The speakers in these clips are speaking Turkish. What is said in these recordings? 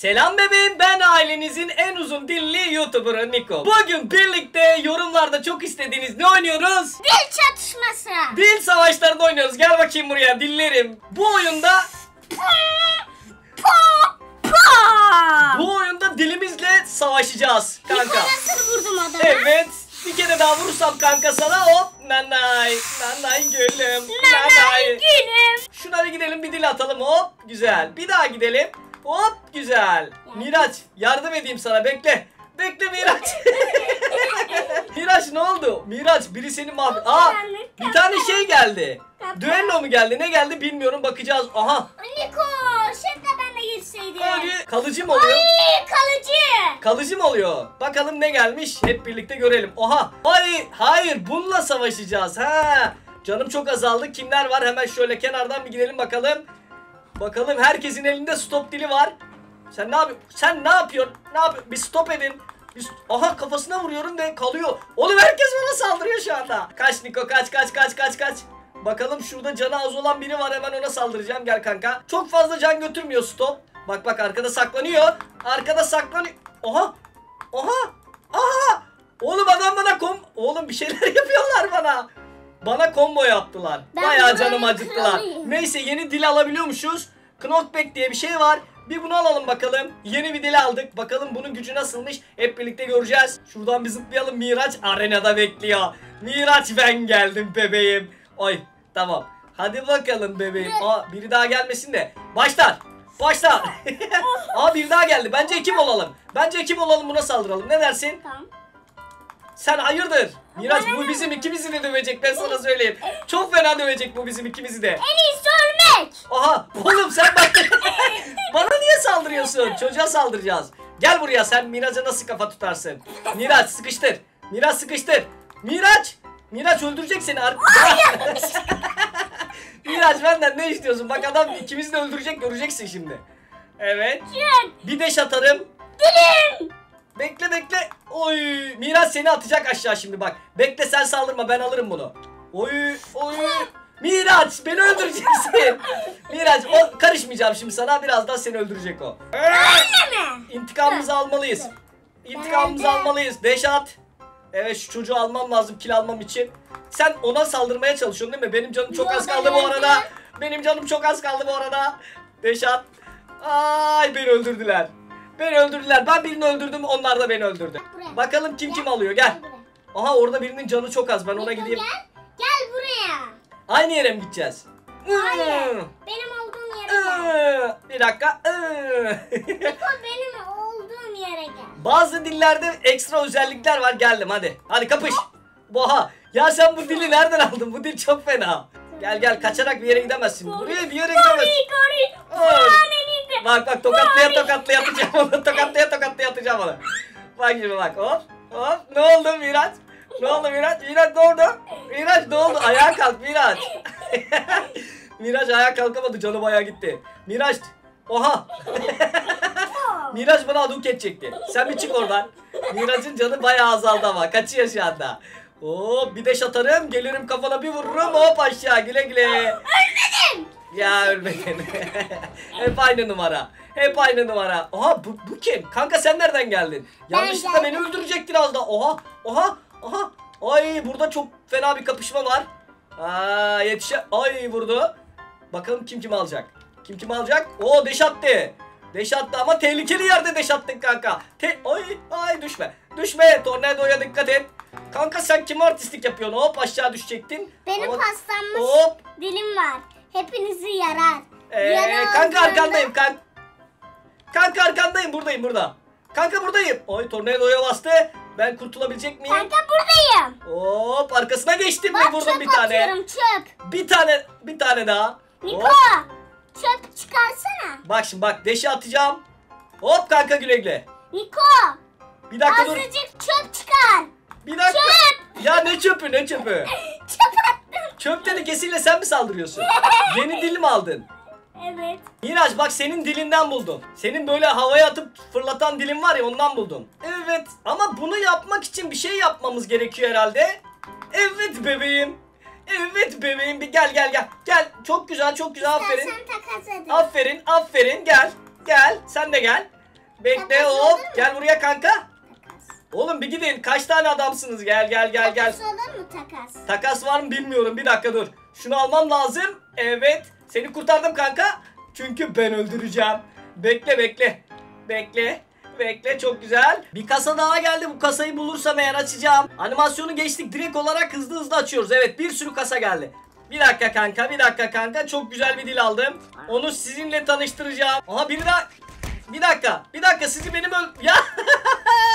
Selam bebeğim ben ailenizin en uzun dilli YouTuber'ı Niko. Bugün birlikte yorumlarda çok istediğiniz ne oynuyoruz? Dil çatışması. Dil savaşlarını oynuyoruz. Gel bakayım buraya dillerim. Bu oyunda bu oyunda dilimizle savaşacağız kanka. Niko nasıl vurdum adamı? Evet. Bir kere daha vurursam kanka sana hop nanay nanay gülüm Nanay gülüm. Şuna bir gidelim bir dil atalım hop güzel. Bir daha gidelim hop güzel. Miraç yardım edeyim sana bekle. Bekle Miraç. Miraç ne oldu? Miraç biri seni mahvet. Aa bir tane şey geldi. Düello mu geldi? Ne geldi bilmiyorum bakacağız. Aha. Niko de ben de girseydim. Hadi. Kalıcı mı oluyor? Ay kalıcı. Kalıcı mı oluyor? Bakalım ne gelmiş? Hep birlikte görelim. Oha. Hayır, hayır bununla savaşacağız. Ha. Canım çok azaldı. Kimler var? Hemen şöyle kenardan bir gidelim bakalım. Bakalım herkesin elinde stop dili var. Sen ne yapıyorsun? Sen ne yapıyorsun? Ne yapıyorsun? Bir stop edin. Bir st- Aha kafasına vuruyorum ve kalıyor. Oğlum herkes bana saldırıyor şu anda. Kaç Niko kaç kaç kaç kaç kaç. Bakalım şurada canı az olan biri var hemen ona saldıracağım gel kanka. Çok fazla can götürmüyor stop. Bak bak arkada saklanıyor. Arkada saklanıyor. Oha. Oha. Aha. Oğlum adam bana kom... Oğlum bir şeyler yapıyorlar bana. Bana combo yaptılar. Ben Bayağı canımı acıttılar. kralıyım. Neyse yeni dil alabiliyormuşuz. Knockback diye bir şey var. Bir bunu alalım bakalım. Yeni bir dil aldık. Bakalım bunun gücü nasılmış. Hep birlikte göreceğiz. Şuradan bir zıplayalım. Miraç arenada bekliyor. Miraç ben geldim bebeğim. Oy tamam. Hadi bakalım bebeğim. Aa biri daha gelmesin de. Başlar. Başlar. Aa biri daha geldi. Bence ekip olalım. Bence ekip olalım buna saldıralım. Ne dersin? Tamam. Sen hayırdır? Miraç bu bizim ikimizi de dövecek ben sana söyleyeyim. Çok fena dövecek bu bizim ikimizi de. En iyisi ölmek. Aha oğlum sen bak. Bana niye saldırıyorsun? Çocuğa saldıracağız. Gel buraya sen Miraç'a nasıl kafa tutarsın? Miraç sıkıştır. Miraç sıkıştır. Miraç. Miraç öldürecek seni. Miraç benden ne istiyorsun? Bak adam ikimizi de öldürecek göreceksin şimdi. Evet. Bir deş atarım. Dilim. Bekle bekle. Oy. Miraç seni atacak aşağı şimdi bak. Bekle sen saldırma ben alırım bunu. Oy oy. Miraç beni öldüreceksin. Miraç o karışmayacağım şimdi sana birazdan seni öldürecek o. İntikamımızı almalıyız. İntikamımızı almalıyız. Deşat. Evet şu çocuğu almam lazım kill almam için. Sen ona saldırmaya çalışıyorsun değil mi? Benim canım çok az kaldı bu arada. Benim canım çok az kaldı bu arada. Deşat. Ay beni öldürdüler. Beni öldürdüler. Ben birini öldürdüm onlar da beni öldürdü. Buraya. Bakalım kim kim alıyor gel. buraya. Aha orada birinin canı çok az ben ona Niko, gideyim. Gel. Gel buraya. Aynı yere mi gideceğiz? Hayır. Hmm. Benim olduğum yere gel. Bir dakika. Niko benim olduğum yere gel. Bazı dillerde ekstra özellikler var. Geldim hadi. Hadi kapış. Boha. Ya sen bu dili nereden aldın? Bu dil çok fena. Gel gel kaçarak bir yere gidemezsin. Buraya bir yere gidemezsin. Gori gori. Ay. Bak bak tokatlaya tokatlaya atacağım onu. Tokatlaya tokatlaya atacağım onu. Bak şimdi bak hop hop. Ne oldu Miraç? Ne oldu Miraç? Miraç ne oldu? Miraç ne oldu? Ayağa kalk Miraç. Miraç ayağa kalkamadı canı bayağı gitti. Miraç. Oha. Miraç bana aduk edecekti. Sen bir çık oradan. Miraç'ın canı bayağı azaldı ama. Kaçıyor şu anda. Hop bir de atarım. Gelirim kafana bir vururum. Hop aşağı güle güle. Ölmedim. Ya ölmedin. Hep aynı numara. Hep aynı numara. Oha bu, bu kim? Kanka sen nereden geldin? Yanlışlıkla beni öldürecektin az da. Oha oha oha. Ay burada çok fena bir kapışma var. Aa yetişe. Ay vurdu. Bakalım kim kim alacak. Kim kim alacak? Oo deş attı. Deş attı ama tehlikeli yerde deş attın kanka. Te ay ay düşme. Düşme. Tornadoya dikkat et. Kanka sen kim artistlik yapıyorsun? Hop aşağı düşecektin. Benim Ama- paslanmış Hop dilim var. Hepinizi yarar. ee, Yara kanka arkandayım kanka. Kanka arkandayım buradayım burada. Kanka buradayım. Oy tornadoya bastı. Ben kurtulabilecek miyim? Kanka buradayım. Hop arkasına geçtim ve Bak vurdum çöp bir tane. atıyorum çöp. Bir tane bir tane daha. Niko Hop. çöp çıkarsana. Bak şimdi bak deşi atacağım. Hop kanka güle güle. Niko Bir dakika dur. azıcık çöp çıkar. Bir dakika. Çöp. Ya ne çöpü ne çöpü? Çöp attım. Çöp dedikesiyle sen mi saldırıyorsun? Yeni dil mi aldın? Evet. Miraç bak senin dilinden buldum. Senin böyle havaya atıp fırlatan dilin var ya ondan buldum. Evet ama bunu yapmak için bir şey yapmamız gerekiyor herhalde. Evet bebeğim. Evet bebeğim bir gel gel gel. Gel çok güzel çok güzel aferin. İstersen takas edin. Aferin aferin gel. Gel sen de gel. Bekle Takas olur hop. mu? Gel buraya kanka. Oğlum bir gidin. Kaç tane adamsınız? Gel gel gel gel. Takas olur mu takas? Takas var mı bilmiyorum. Bir dakika dur. Şunu almam lazım. Evet. Seni kurtardım kanka. Çünkü ben öldüreceğim. Bekle bekle. Bekle. Bekle çok güzel. Bir kasa daha geldi. Bu kasayı bulursam eğer açacağım. Animasyonu geçtik. Direkt olarak hızlı hızlı açıyoruz. Evet bir sürü kasa geldi. Bir dakika kanka, bir dakika kanka. Çok güzel bir dil aldım. Onu sizinle tanıştıracağım. Aha biri daha... Bir dakika, bir dakika sizi benim öl... Ya!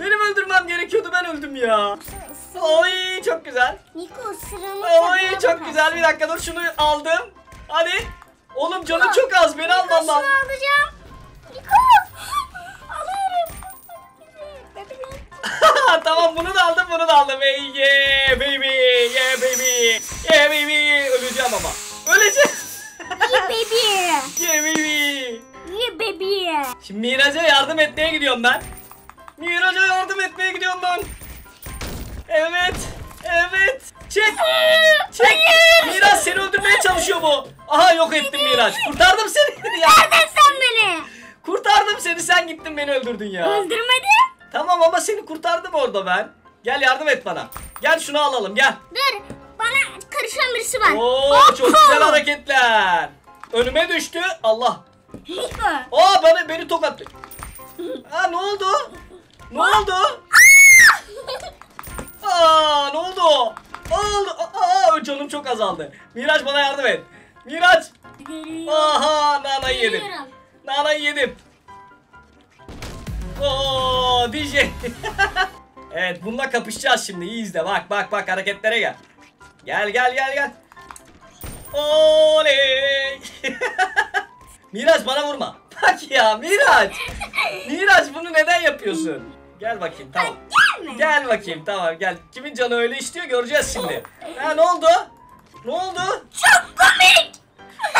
benim öldürmem gerekiyordu ben öldüm ya. Oy çok güzel. Niko sıranı Oy çok güzel bir dakika dur şunu aldım. Hadi. Oğlum canı çok az beni alman lazım. alacağım. Niko. Alıyorum. Tamam bunu da aldım bunu da aldım. Hey yeah baby yeah baby yeah baby. Öleceğim ama. Öleceğim. Yeah baby. yeah baby. Yeah baby. Şimdi Miraç'a yardım etmeye gidiyorum ben. Miraç'a yardım etmeye gidiyorum ben. Evet. Evet. Çek. Çek. Miraç seni öldürmeye çalışıyor bu. Aha yok ettim Miraç. Kurtardım seni. ya. Nereden sen beni? Kurtardım seni sen gittin beni öldürdün ya. Öldürmedin. Tamam ama seni kurtardım orada ben. Gel yardım et bana. Gel şunu alalım gel. Dur. Bana karışan birisi var. Oo Hop. çok güzel hareketler. Önüme düştü. Allah. Aa bana beni tokatlı. Aa ne oldu? Ne oldu? Aa ne oldu? Oldu. Aa canım çok azaldı. Miraç bana yardım et. Miraç. Aha nanayı yedim. Nanayı yedim. Oo DJ. evet bununla kapışacağız şimdi. İyi izle. Bak bak bak hareketlere gel. Gel gel gel gel. Oley. Miraç bana vurma. Bak ya Miraç. Miraç bunu neden yapıyorsun? Gel bakayım tamam. Gelme. Gel bakayım tamam gel. Kimin canı öyle istiyor göreceğiz şimdi. Ha ne oldu? Ne oldu? Çok komik.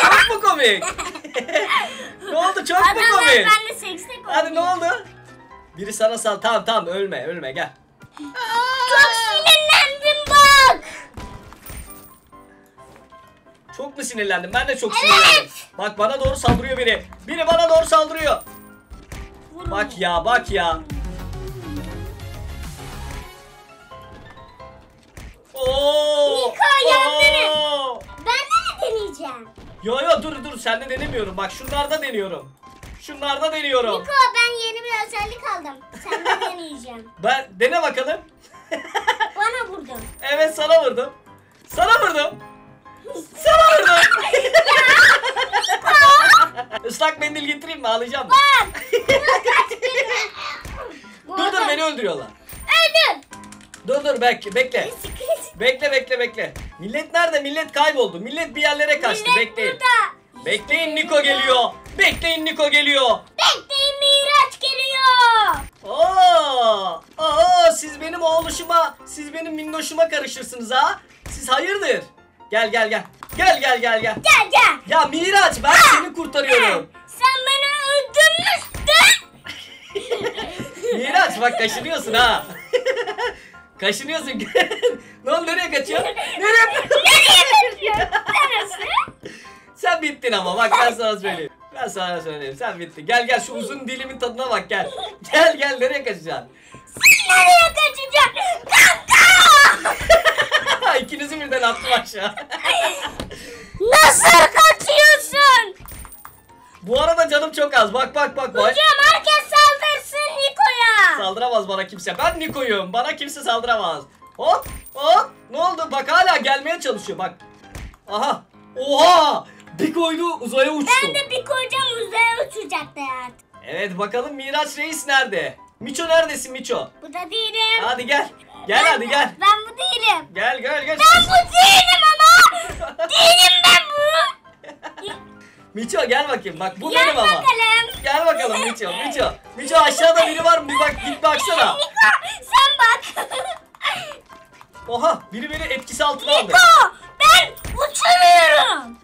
Çok mu komik? ne oldu çok mu Adamlar komik? benimle seksek oynuyor. Hadi ne oldu? Biri sana sal. Tamam tamam ölme ölme gel. Çok sinirlendim bak. Çok mu sinirlendin? Ben de çok Evet. sinirlendim. Bak bana doğru saldırıyor biri. Biri bana doğru saldırıyor. Bak ya bak ya. Oo. Niko, yandın. Oo. Ben de mi deneyeceğim? Yo yo dur dur sende denemiyorum. Bak şunlarda deniyorum. Şunlarda deniyorum. Niko ben yeni bir özellik aldım. Sen de deneyeceğim. Ben dene bakalım. Bana vurdun. Evet sana vurdum. Sana vurdum. Sana vurdum. Islak mendil getireyim mi? Ağlayacağım? Bak. Dur dur beni öldürüyorlar. Öldün. Dur dur bekle bekle. Bekle bekle bekle. Millet nerede? Millet kayboldu. Millet bir yerlere kaçtı. Millet Bekleyin. burada. Bekleyin Niko geliyor. Bekleyin Niko geliyor. Bekleyin Miraç geliyor. Aa! Aa siz benim oğluşuma, siz benim minnoşuma karışırsınız ha? Siz hayırdır? Gel gel gel. Gel gel gel gel. Gel gel. Ya Miraç ben seni kurtarıyorum. Sen beni öldürmüştün. Miraç bak kaşınıyorsun ha. Kaşınıyorsun. ne oldu nereye kaçıyorsun? Nereye? Nereye kaçıyorsun? Sen bittin ama bak ben sana söyleyeyim. Ben sana söyleyeyim sen bittin. Gel gel şu uzun dilimin tadına bak gel. Gel gel nereye kaçacaksın? Nereye kaçacaksın? Kanka! İkinizi birden attım aşağı. Nasıl kaçıyorsun? Bu arada canım çok az. Bak bak bak bak. Hocam herkes. Saldıramaz bana kimse. Ben Niko'yum. Bana kimse saldıramaz. Hop hop. Ne oldu? Bak hala gelmeye çalışıyor bak. Aha. Oha. Bir koydu uzaya uçtu. Ben de bir kocam uzaya uçacaktı artık. Evet bakalım Miraç Reis nerede? Miço neredesin Miço? Bu da değilim. Hadi gel. Gel Ben- hadi gel. Ben bu değilim. Gel gel gel. Ben bu değilim ama. değilim ben. Miço gel bakayım. Bak bu Gel benim ama. bakalım. Gel bakalım Miço. Miço. Miço aşağıda biri var mı? Bir bak git baksana. Niko sen bak. Oha biri beni etkisi altına aldı. Niko ben uçamıyorum.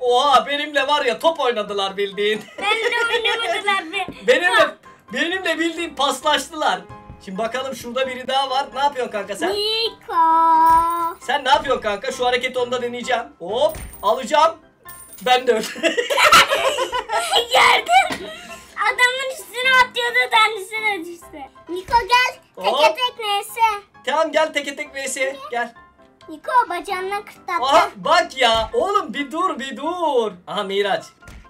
Oha benimle var ya top oynadılar bildiğin. Benimle oynamadılar be. benimle benimle bildiğin paslaştılar. Şimdi bakalım şurada biri daha var. Ne yapıyorsun kanka sen? Niko. Sen ne yapıyorsun kanka? Şu hareketi onda deneyeceğim. Hop alacağım. Ben de öyle. Gördüm. Adamın üstüne atlıyordu kendisine düştü. Niko gel. Teke Hop. tek neyse. Tamam gel teke tek vs. Gel. Niko bacağından Aha bak ya. Oğlum bir dur bir dur. Aha Miraç.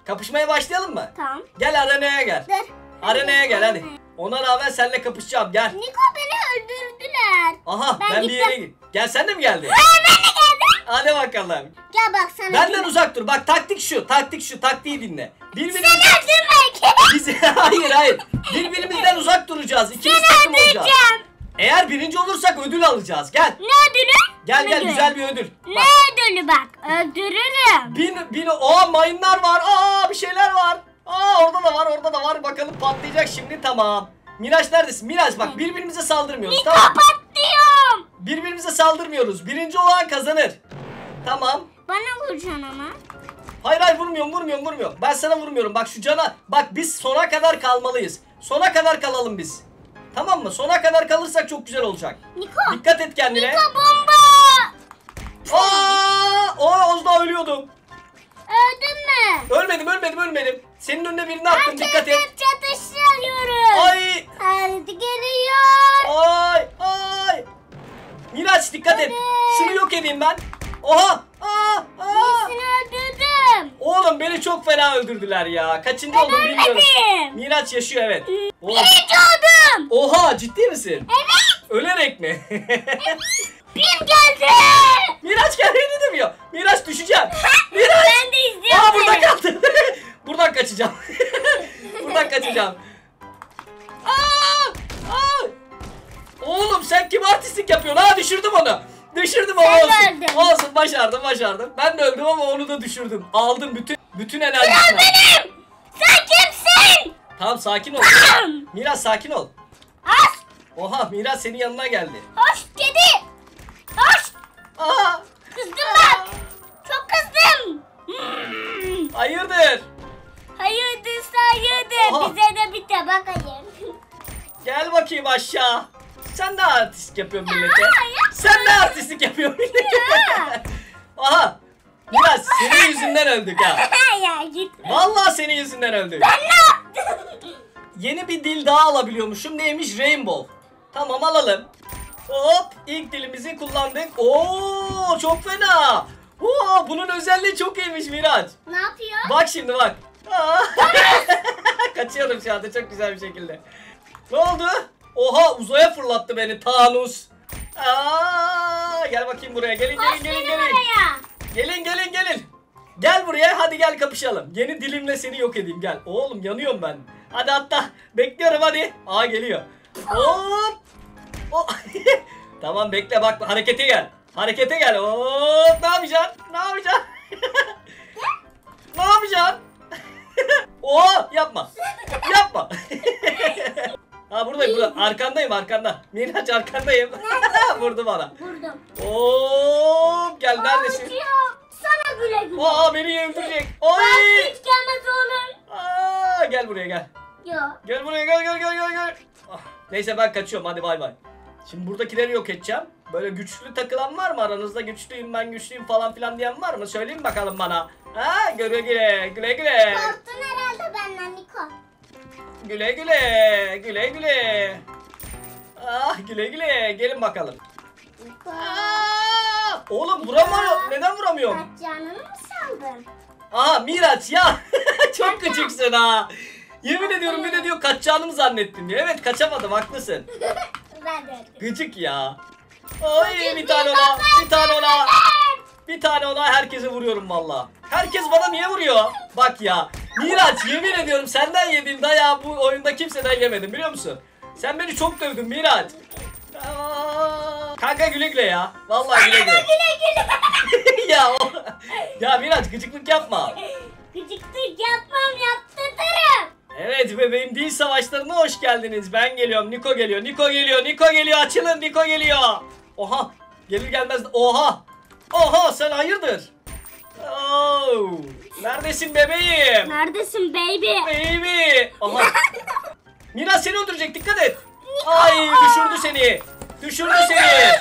Kapışmaya başlayalım mı? Tamam. Gel arenaya gel. Dur. Arenaya gel hadi. Ona rağmen seninle kapışacağım gel. Niko beni öldürdüler. Aha ben, Ben bir yere gittim. git. Gel sen de mi geldin? Ben de Hadi bakalım. Gel bak sana. Benden bir- uzak dur. Bak taktik şu. Taktik şu. Taktiği dinle. Birbirimiz Seni öldürmek. biz hayır hayır. Birbirimizden uzak duracağız. İkimiz Seni takım olacağız. öldüreceğim. Eğer birinci olursak ödül alacağız. Gel. Ne ödülü? Gel Ne gel güzel bir ödül. Ne Bak. ödülü bak. Öldürürüm. Bin bin aa mayınlar var. Aa bir şeyler var. Aa orada da var, orada da var. Bakalım patlayacak şimdi. Tamam. Miraç neredesin? Miraç bak birbirimize saldırmıyoruz. Niko Tamam. patlıyorum. Birbirimize saldırmıyoruz. Birinci olan kazanır. Tamam. Bana vuracaksın ama. Hayır hayır vurmuyorum vurmuyorum vurmuyorum. Ben sana vurmuyorum. Bak şu cana. Bak biz sona kadar kalmalıyız. Sona kadar kalalım biz. Tamam mı? Sona kadar kalırsak çok güzel olacak. Niko. Dikkat et kendine. Niko bomba. Aa! O az daha ölüyordum. Öldün mü? Ölmedim ölmedim ölmedim. Senin önüne birini attım dikkat et. Çatışıyoruz. Ay! Hadi geliyor. Ay! Ay! Miraç dikkat et. Evet. Şunu yok edeyim ben. Oha! Aa! Aa! Öldürdüm. Oğlum beni çok fena öldürdüler ya. Kaçıncı oldum bilmiyorum. Ölmedim. Miraç yaşıyor evet. Oğlum. Birinci oldum. Oha ciddi misin? Evet. Ölerek mi? Bim geldi. Miraç kendini demiyor. Miraç düşeceğim. Miraç. Ben de izliyorum. Aa burada seni. kaldı. buradan kaçacağım. buradan kaçacağım. Aa! Aa! Oğlum sen kim artistlik yapıyorsun? Ha düşürdüm onu. Düşürdüm ama olsun. Olsun başardım başardım. Ben de öldüm ama onu da düşürdüm. Aldım bütün bütün enerjisini. Kral benim. Sen kimsin? Tamam sakin ol. Miraç sakin ol. Hoş. Oha Miraç senin yanına geldi. Hoş kedi. Hoş. Aa! Kızdım bak. Çok kızdım. Hmm. Hayırdır? Hayırdır sayırdır. Aha. Bize de bir tabak ayır. Gel bakayım aşağı. Sen de artist yapıyorsun millete. Aa, yapma. Sen de artistlik yapıyorsun. Aha. Miraç senin yüzünden öldük ha. ya git. Vallahi senin yüzünden öldük. Ben ne yaptım? Yeni bir dil daha alabiliyormuşum. Neymiş? Rainbow. Tamam alalım. Hop ilk dilimizi kullandık. Oo çok fena. Oo bunun özelliği çok iyiymiş Miraç. ne yapıyor? Bak şimdi bak. Kaçıyorum şu anda çok güzel bir şekilde. Ne oldu? Oha uzaya fırlattı beni Thanos. Aa, gel bakayım buraya. Gelin gelin gelin gelin. oraya. Gelin gelin gelin. Gel buraya hadi gel kapışalım. Yeni dilimle seni yok edeyim gel. Oğlum yanıyorum ben. Hadi hatta bekliyorum hadi. Aa geliyor. Hop. Tamam bekle bak harekete gel. Harekete gel. Hop ne yapacaksın? Ne yapacaksın? ne yapacaksın? Oo yapma. Yapma. Ha buradayım burada. Arkandayım arkanda. Miraç arkandayım. Vurdu bana. Vurdum. Hop gel neredesin? Acıyor. Sana güle güle. Aa beni öldürecek. Ben Ay! hiç gelmez olur. Aa, gel buraya gel. Yok. Gel buraya gel gel gel gel gel. Ah, neyse ben kaçıyorum hadi bay bay. Şimdi buradakileri yok edeceğim. Böyle güçlü takılan var mı aranızda? Güçlüyüm ben güçlüyüm falan filan diyen var mı? Söyleyin bakalım bana. Ha güle güle güle güle. Korktun herhalde benden Niko. Güle güle güle güle. Ah güle güle gelin bakalım. Aa, oğlum vuramıyor. Neden vuramıyorum? Kaç canını mı saldın? Aa Miraç ya. Çok küçüksün ha. Yemin ediyorum bir de diyor kaçacağını mı zannettim diyor. Evet kaçamadım haklısın. Ben de. Gıcık ya. Ay bir tane ona, bir tane ona. Bir tane ona herkese vuruyorum valla. Herkes bana niye vuruyor? Bak ya. Miraç yemin ediyorum senden yediğim dayağı bu oyunda kimseden yemedim biliyor musun? Sen beni çok dövdün Miraç. Aa, Kanka güle güle ya. Vallahi güle güle. Güle güle. ya o... Ya Miraç gıcıklık yapma. Gıcıklık yapmam yaptırırım. Evet bebeğim dil savaşlarına hoş geldiniz. Ben geliyorum. Niko geliyor. Niko geliyor. Niko geliyor. Açılın. Niko geliyor. Oha. Gelir gelmez. Oha. Oha sen hayırdır? Oo. Neredesin bebeğim? Neredesin baby? Baby. Oha. Mira seni öldürecek. Dikkat et. Ay düşürdü seni. Düşürdü seni.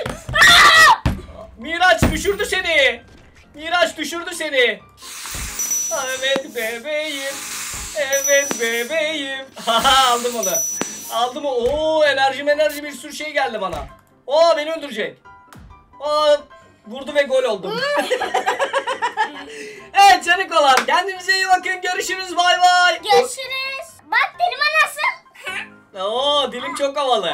Miraç düşürdü seni. Miraç düşürdü seni. Evet bebeğim. Evet bebeğim. Haha aldım onu. Aldım o. Oo enerjim enerji bir sürü şey geldi bana. Aa beni öldürecek. Aa vurdu ve gol oldum. evet Canikolar kendinize iyi bakın görüşürüz bay bay. Görüşürüz. Bak benim anası. Oo dilim çok havalı.